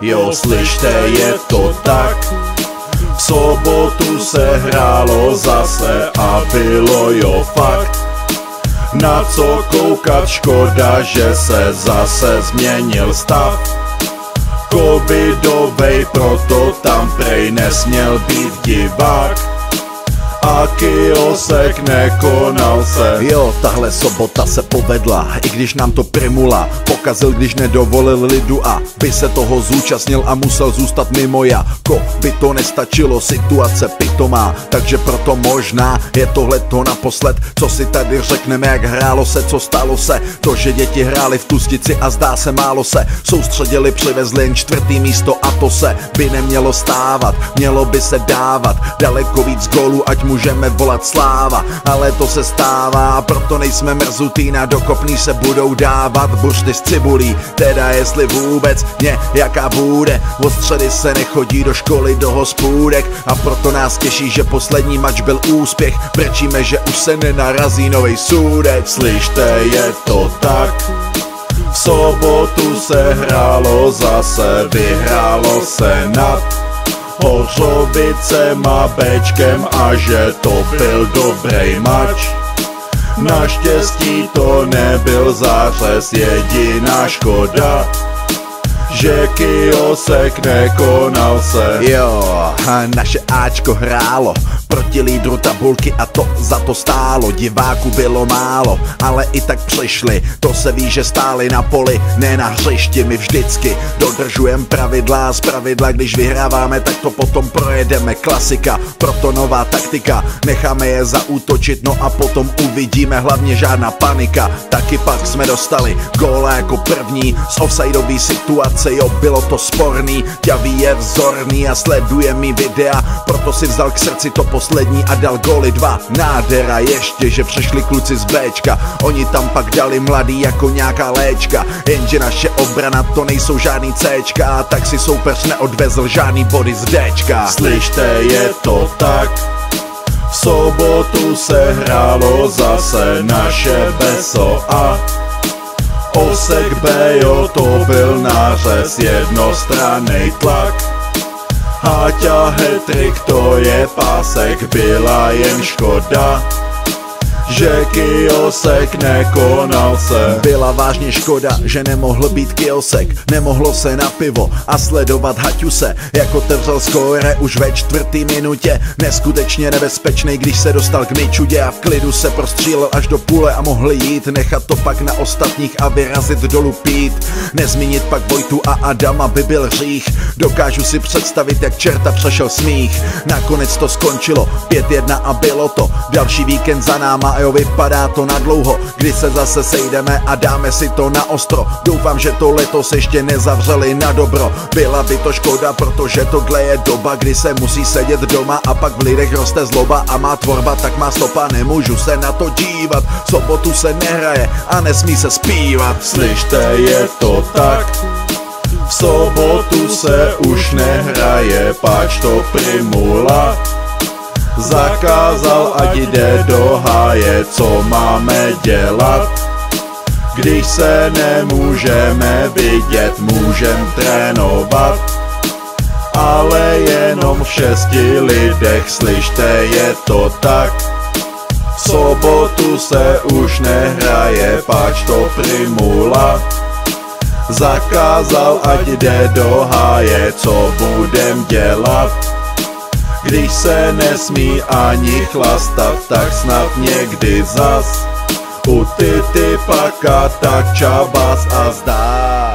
Jo, slyšte, je to tak. V sobotu se hrálo zase a bylo jo fakt. Na co koukat škoda, že se zase změnil stav. Covidovej, proto tam prej nesměl být divák a kiosek nekonal se. Jo, tahle sobota se povedla, i když nám to primula. Pokazil, když nedovolil lidu a by se toho zúčastnil a musel zůstat mimo jako By to nestačilo, situace pitomá, takže proto možná je tohle to naposled Co si tady řekneme, jak hrálo se, co stalo se To, že děti hráli v tustici a zdá se málo se Soustředili, přivezli jen čtvrtý místo a to se by nemělo stávat Mělo by se dávat daleko víc gólů, ať můžeme volat sláva Ale to se stává proto nejsme mrzutý Na dokopný se budou dávat buřty z cibulí Teda jestli vůbec nějaká bude Od středy se nechodí do školy, do hospůdek. A proto nás těší, že poslední mač byl úspěch. Brečíme, že už se nenarazí novej súdek Slyšte, je to tak. V sobotu se hrálo zase, vyhrálo se nad Hořovicema, Bčkem. A že to byl dobrý mač. Naštěstí to nebyl zářez, jediná škoda že kiosek nekonal se. Jo, naše Ačko hrálo proti lídru tabulky a to za to stálo. Diváků bylo málo, ale i tak přišli. To se ví, že stáli na poli, ne na hřišti. My vždycky dodržujem pravidla z pravidla Když vyhráváme, tak to potom projedeme. Klasika, proto nová taktika. Necháme je zaútočit, no a potom uvidíme. Hlavně žádná panika. Taky pak jsme dostali góla jako první Z offsideový situace, jo, bylo to sporný Ťavý je vzorný a sleduje mi videa Proto si vzal k srdci to poslední a dal góly. Dva Nádhera ještě, že přešli kluci z Bčka Oni tam pak dali mladý jako nějaká léčka. Jenže naše obrana to nejsou žádný Cčka Tak si soupeř neodvezl žádný body z Dčka. Slyšte, je to tak v sobotu se hrálo zase naše beso a Osek B, jo, to byl nářez, jednostranný tlak. Háťa hetrik, to je pásek, byla jen škoda že kiosek nekonal se. Byla vážně škoda, že nemohl být kiosek. Nemohlo se na pivo a sledovat Haťuse Jak otevřel skóre už ve čtvrtý minutě. Neskutečně nebezpečný, když se dostal k Mičudě A v klidu se prostřílel až do půle a mohl jít. Nechat to pak na ostatních a vyrazit dolů pít. Nezmínit pak Vojtu a Adama by byl hřích. Dokážu si představit, jak čerta přešel smích. Nakonec to skončilo. 5-1 a bylo to. Další víkend za náma a jo vypadá to na dlouho Kdy se zase sejdeme a dáme si to na ostro. Doufám, že to letos ještě nezavřeli na dobro. Byla by to škoda, protože tohle je doba Kdy se musí sedět doma a pak v lidech roste zloba A má tvorba, tak má stopa, nemůžu se na to dívat. Sobotu se nehraje a nesmí se zpívat. Slyšte, je to tak. V sobotu se už nehraje, pač to primula Zakázal, ať jde do háje, co máme dělat. Když se nemůžeme vidět, můžem trénovat. Ale jenom v šesti lidech, slyšte, je to tak. V sobotu se už nehraje, pač to primula. Zakázal, ať jde do háje, co budem dělat když se nesmí ani chlastat, tak snad někdy zas. U ty ty paka tak čabas a zdá